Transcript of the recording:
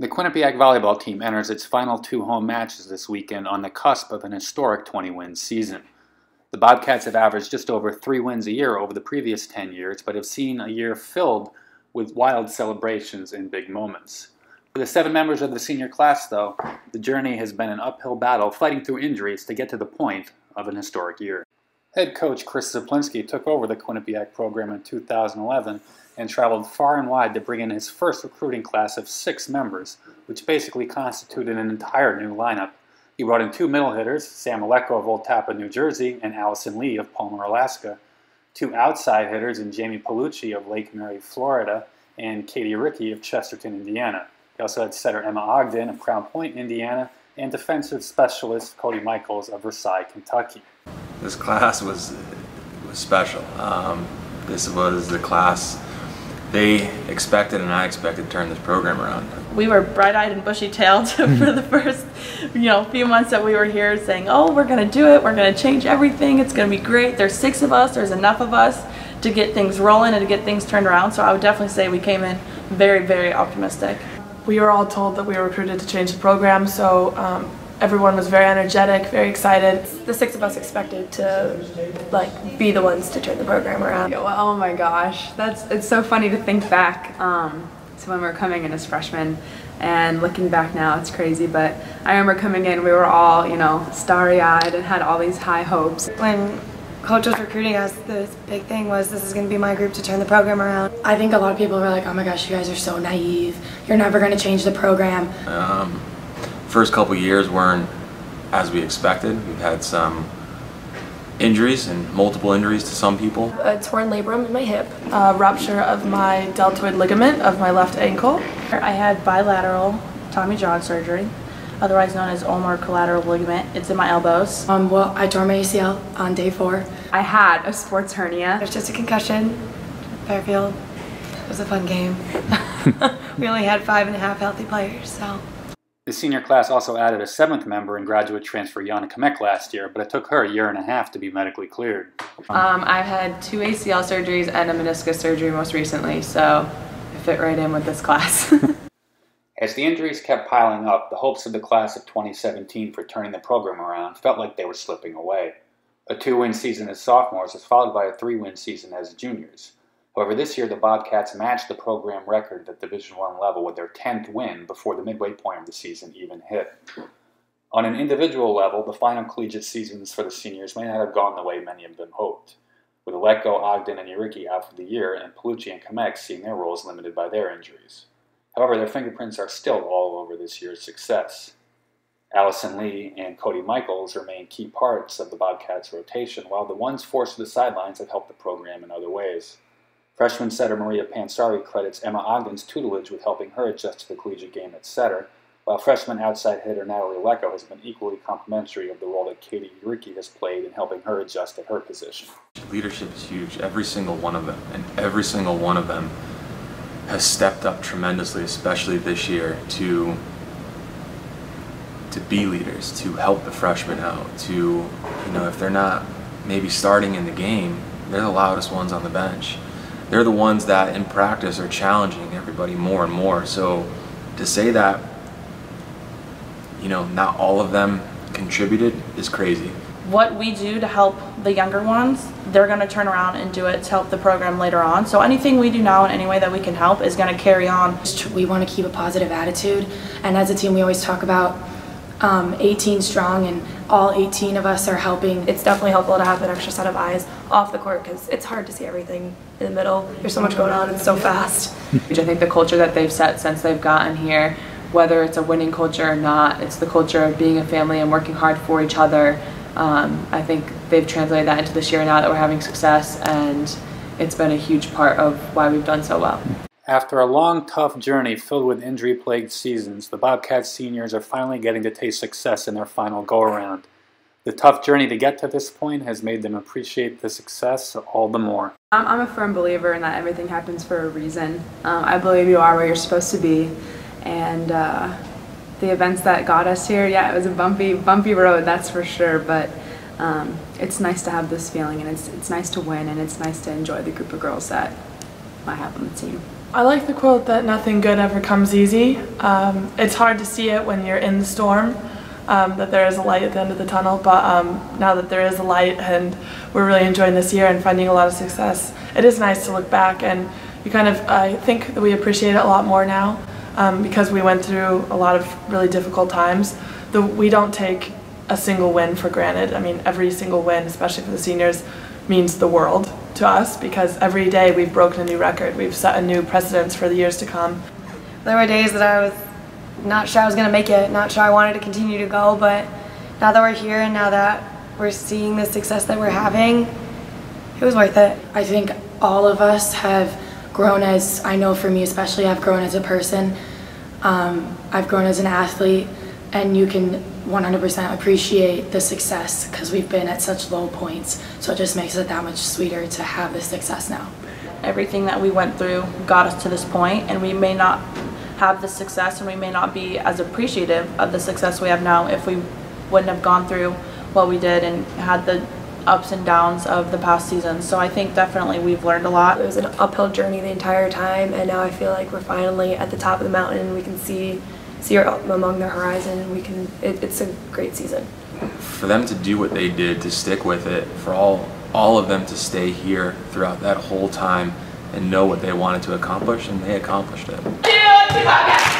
The Quinnipiac volleyball team enters its final two home matches this weekend on the cusp of an historic 20 win season. The Bobcats have averaged just over three wins a year over the previous 10 years, but have seen a year filled with wild celebrations and big moments. For the seven members of the senior class, though, the journey has been an uphill battle fighting through injuries to get to the point of an historic year. Head coach Chris Zaplinski took over the Quinnipiac program in 2011 and traveled far and wide to bring in his first recruiting class of six members, which basically constituted an entire new lineup. He brought in two middle hitters, Sam Aleko of Old Tappan, New Jersey, and Allison Lee of Palmer, Alaska, two outside hitters in Jamie Palucci of Lake Mary, Florida, and Katie Uriki of Chesterton, Indiana. He also had setter Emma Ogden of Crown Point, Indiana, and defensive specialist Cody Michaels of Versailles, Kentucky. This class was was special. Um, this was the class they expected and I expected to turn this program around. We were bright-eyed and bushy-tailed for the first, you know, few months that we were here saying, oh, we're going to do it, we're going to change everything, it's going to be great. There's six of us, there's enough of us to get things rolling and to get things turned around. So I would definitely say we came in very, very optimistic. We were all told that we were recruited to change the program, so um, everyone was very energetic, very excited. The six of us expected to like be the ones to turn the program around. Well, oh my gosh, that's it's so funny to think back um, to when we were coming in as freshmen. And looking back now, it's crazy, but I remember coming in, we were all, you know, starry-eyed and had all these high hopes. When coach was recruiting us, the big thing was this is going to be my group to turn the program around. I think a lot of people were like, oh my gosh, you guys are so naive. You're never going to change the program. Um, first couple years weren't as we expected. We've had some injuries and multiple injuries to some people. A torn labrum in my hip. A rupture of my deltoid ligament of my left ankle. I had bilateral Tommy John surgery, otherwise known as ulnar collateral ligament. It's in my elbows. Um, well, I tore my ACL on day four. I had a sports hernia. It was just a concussion. Fairfield. It was a fun game. we only had five and a half healthy players, so. The senior class also added a seventh member in graduate transfer Yana Kamek last year, but it took her a year and a half to be medically cleared. Um, I've had two ACL surgeries and a meniscus surgery most recently, so I fit right in with this class. As the injuries kept piling up, the hopes of the class of 2017 for turning the program around felt like they were slipping away. A two win season as sophomores was followed by a three win season as juniors. However, this year the Bobcats matched the program record at Division One level with their 10th win before the midway point of the season even hit. On an individual level, the final collegiate seasons for the seniors may not have gone the way many of them hoped, with Aleko, Ogden, and Uriki out for the year, and Palucci and Kamek seeing their roles limited by their injuries. However, their fingerprints are still all over this year's success. Allison Lee and Cody Michaels remain key parts of the Bobcats' rotation, while the ones forced to the sidelines have helped the program in other ways. Freshman setter Maria Pansari credits Emma Ogden's tutelage with helping her adjust to the collegiate game at setter, while freshman outside hitter Natalie Lecco has been equally complimentary of the role that Katie Uriki has played in helping her adjust at her position. Leadership is huge, every single one of them, and every single one of them has stepped up tremendously, especially this year, to to be leaders, to help the freshmen out, to you know, if they're not maybe starting in the game, they're the loudest ones on the bench they're the ones that in practice are challenging everybody more and more. So to say that, you know, not all of them contributed is crazy. What we do to help the younger ones, they're going to turn around and do it to help the program later on. So anything we do now in any way that we can help is going to carry on. We want to keep a positive attitude, and as a team, we always talk about um, 18 strong and all 18 of us are helping. It's definitely helpful to have an extra set of eyes off the court because it's hard to see everything in the middle. There's so much going on, it's so fast. Which I think the culture that they've set since they've gotten here, whether it's a winning culture or not, it's the culture of being a family and working hard for each other. Um, I think they've translated that into this year now that we're having success and it's been a huge part of why we've done so well. After a long, tough journey filled with injury plagued seasons, the Bobcats seniors are finally getting to taste success in their final go around. The tough journey to get to this point has made them appreciate the success all the more. I'm a firm believer in that everything happens for a reason. Um, I believe you are where you're supposed to be, and uh, the events that got us here, yeah, it was a bumpy, bumpy road, that's for sure. But um, it's nice to have this feeling, and it's it's nice to win, and it's nice to enjoy the group of girls that I have on the team. I like the quote that nothing good ever comes easy. Um, it's hard to see it when you're in the storm, um, that there is a light at the end of the tunnel, but um, now that there is a light and we're really enjoying this year and finding a lot of success, it is nice to look back and you kind of, I think that we appreciate it a lot more now um, because we went through a lot of really difficult times. The, we don't take a single win for granted. I mean, every single win, especially for the seniors, means the world to us because every day we've broken a new record. We've set a new precedence for the years to come. There were days that I was not sure I was going to make it, not sure I wanted to continue to go, but now that we're here and now that we're seeing the success that we're having, it was worth it. I think all of us have grown as, I know for me especially, I've grown as a person. Um, I've grown as an athlete, and you can 100% appreciate the success because we've been at such low points. So it just makes it that much sweeter to have the success now. Everything that we went through got us to this point, and we may not have the success and we may not be as appreciative of the success we have now if we wouldn't have gone through what we did and had the ups and downs of the past season. So I think definitely we've learned a lot. It was an uphill journey the entire time, and now I feel like we're finally at the top of the mountain and we can see see her among the horizon. We can. It, it's a great season. For them to do what they did, to stick with it, for all all of them to stay here throughout that whole time and know what they wanted to accomplish, and they accomplished it.